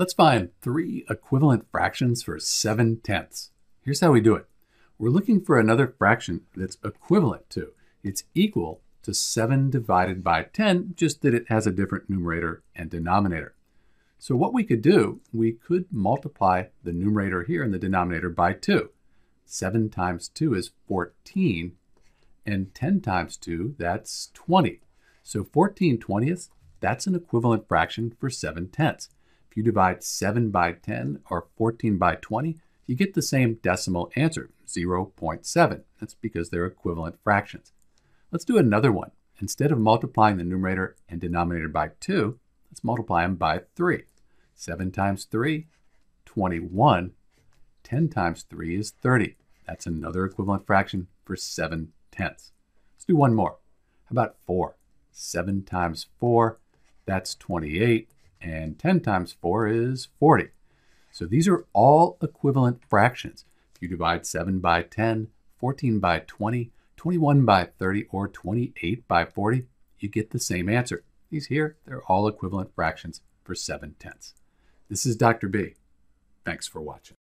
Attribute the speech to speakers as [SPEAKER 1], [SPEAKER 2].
[SPEAKER 1] Let's find three equivalent fractions for 7 tenths. Here's how we do it. We're looking for another fraction that's equivalent to, it's equal to 7 divided by 10, just that it has a different numerator and denominator. So what we could do, we could multiply the numerator here and the denominator by 2. 7 times 2 is 14, and 10 times 2, that's 20. So 14 twentieths, that's an equivalent fraction for 7 tenths. If you divide 7 by 10 or 14 by 20, you get the same decimal answer, 0.7. That's because they're equivalent fractions. Let's do another one. Instead of multiplying the numerator and denominator by 2, let's multiply them by 3. 7 times 3, 21. 10 times 3 is 30. That's another equivalent fraction for 7 tenths. Let's do one more. How about 4? 7 times 4, that's 28. And 10 times 4 is 40. So these are all equivalent fractions. If you divide 7 by 10, 14 by 20, 21 by 30, or 28 by 40, you get the same answer. These here, they're all equivalent fractions for 7 tenths. This is Dr. B. Thanks for watching.